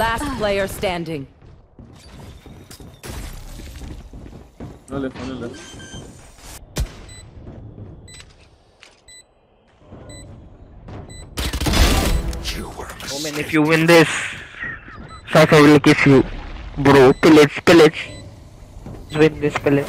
Last player standing. No left, no left. Omen, if you win this, Cypher will kiss you. Bro, pillage, pillage. Win this pillage.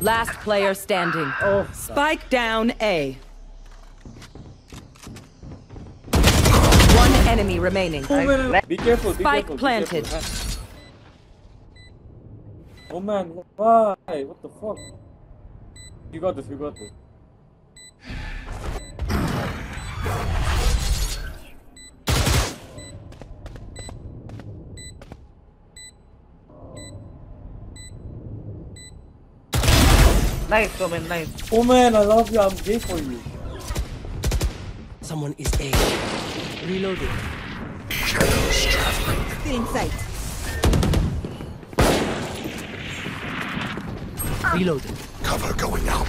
Last player standing. Oh, Spike down A. One enemy remaining. oh man, be careful, be Spike careful. planted. careful. Oh man, why? What the fuck? You got this, you got this. Nice, Omen, nice. Oh man, I love you, I'm gay for you. Someone is A. Reloading. Still in sight. Reloading. Cover going out.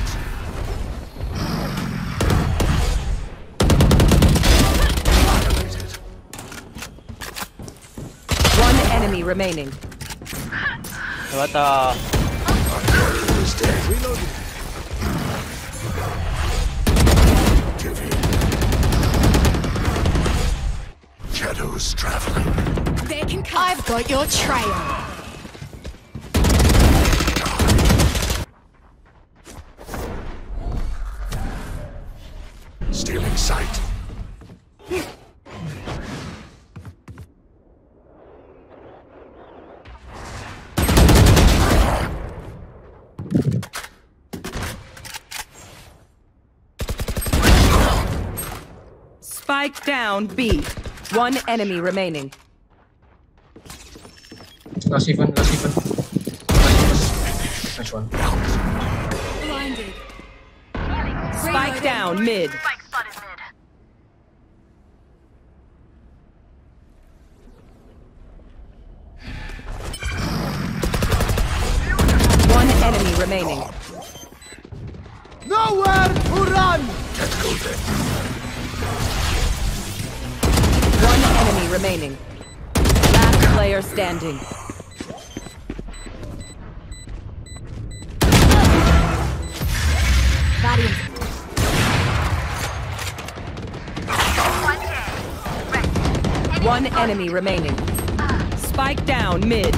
One enemy remaining. What uh Shadows traveling. They can come. I've got your trail. Stealing sight. Spike down B. One enemy remaining. Last even, last even. Nice one. Blinded. Spike down mid. One enemy remaining. Nowhere to run! Can't go there. One enemy remaining. Last player standing. Valiant. One enemy remaining. Spike down mid.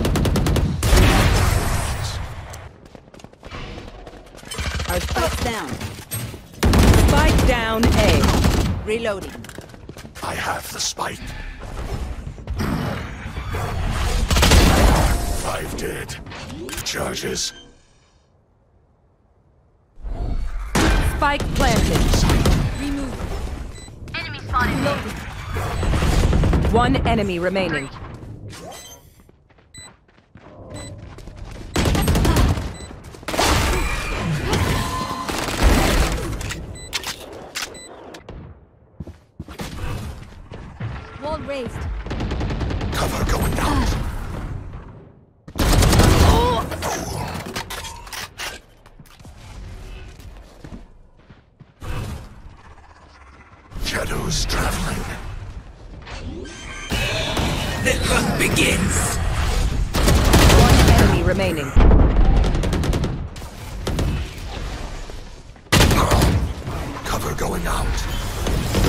Our spike's down. Spike down A. Reloading. I have the spike. Five dead. Charges. Spike planted. Enemy spotted. One enemy remaining. Raised. Cover going out. Shadows traveling. The hunt begins! One enemy remaining. Cover going out.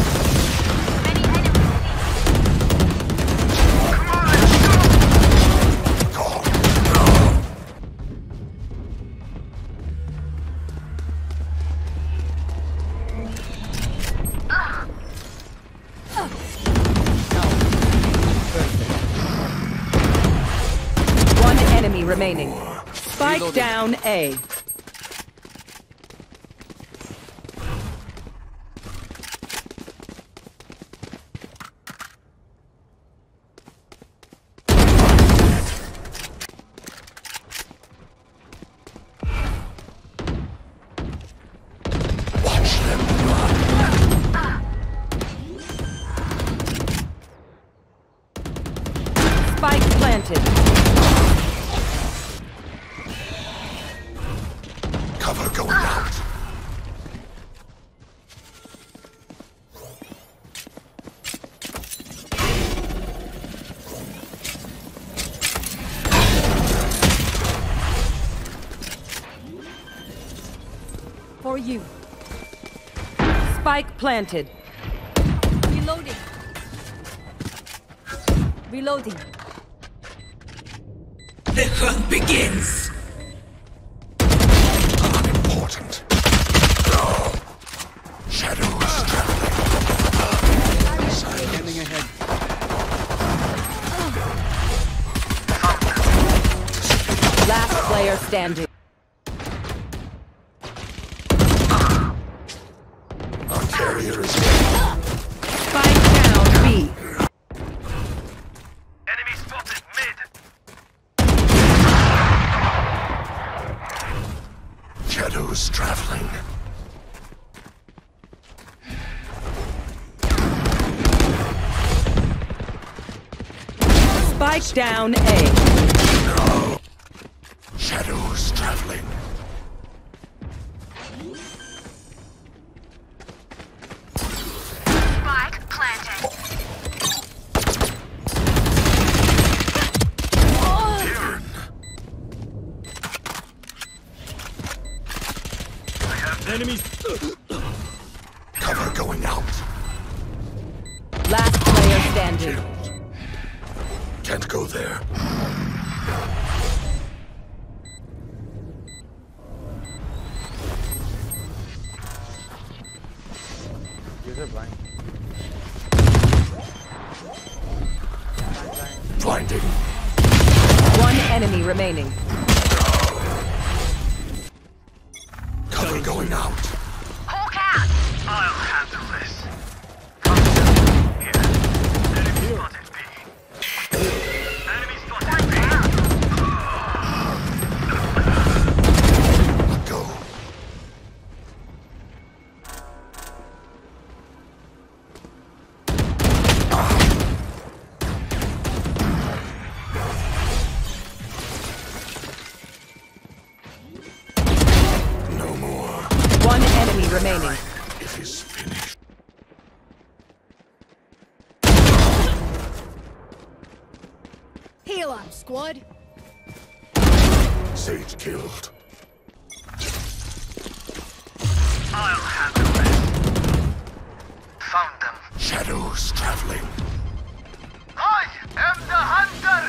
Spike down A. for you. Spike planted. Reloading. Reloading. The hunt begins. Unimportant. Shadows traveling. Scanning ahead. Last player standing. Our carrier is dead. Spike down B. Enemy spotted mid. Shadows traveling. Spike down A. No. Shadows traveling. Spike planted. Enemies. Cover going out. Last player standing. Can't go there. Blinding. One enemy remaining. Cover going out. Heal up, squad. Sage killed. I'll handle this. Found them. Shadows traveling. I am the hunter.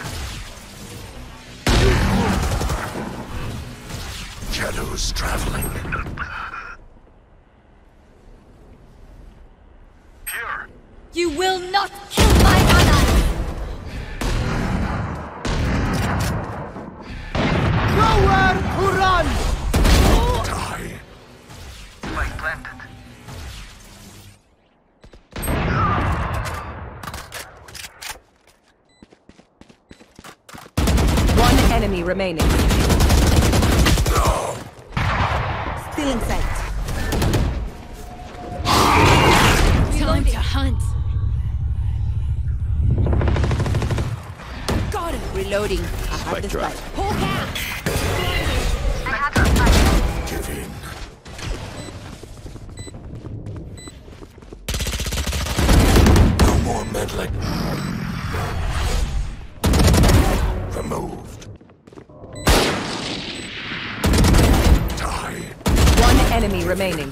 Shadows traveling. One enemy remaining. Still in sight. Time to hunt. Got him. Reloading. I have the spike. Hawk out. Give in. Enemy remaining.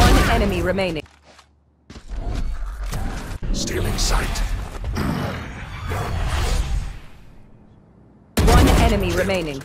One enemy remaining. Stealing sight. One enemy remaining.